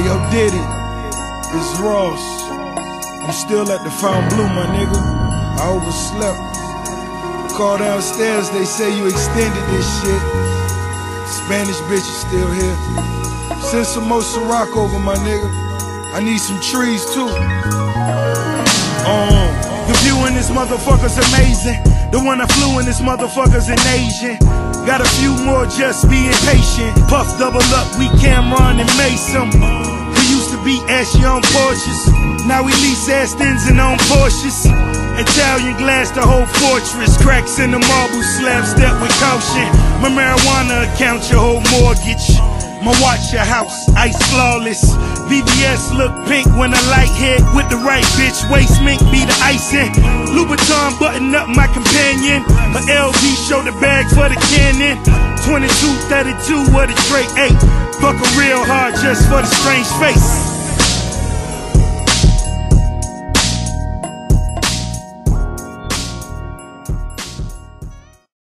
Hey, yo, Diddy, it's Ross. I'm still at the Fountain Blue, my nigga. I overslept. Call downstairs, they say you extended this shit. Spanish bitch is still here. Send some more Ciroc over, my nigga. I need some trees too. Motherfucker's amazing. The one I flew in this motherfucker's an Asian. Got a few more, just being patient. Puff double up, we Cam'ron and Mason. We used to be ashy on Porsches. Now we lease Astons and on Porsches. Italian glass, the whole fortress. Cracks in the marble slab, step with caution. My marijuana account, your whole mortgage. My watch, your house, ice flawless. VVS look pink when the light hit. With the right bitch, waist mink be the icing. Louboutin button up my companion. A LV show the bag for the cannon. 22, 32 with a straight 8. Fuck a real hard just for the strange face.